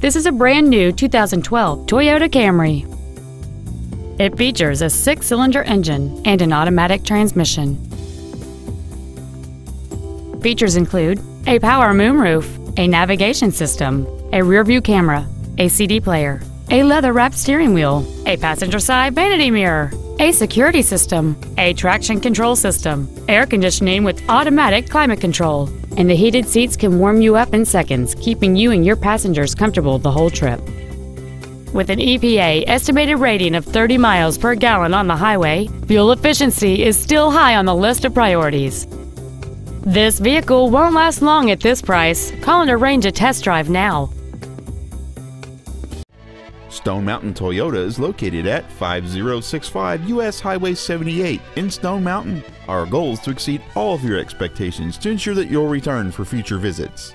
This is a brand new 2012 Toyota Camry. It features a six-cylinder engine and an automatic transmission. Features include a power moonroof, a navigation system, a rear-view camera, a CD player, a leather-wrapped steering wheel, a passenger side vanity mirror, a security system, a traction control system, air conditioning with automatic climate control, and the heated seats can warm you up in seconds, keeping you and your passengers comfortable the whole trip. With an EPA estimated rating of 30 miles per gallon on the highway, fuel efficiency is still high on the list of priorities. This vehicle won't last long at this price. Call and arrange a test drive now. Stone Mountain Toyota is located at 5065 US Highway 78 in Stone Mountain. Our goal is to exceed all of your expectations to ensure that you'll return for future visits.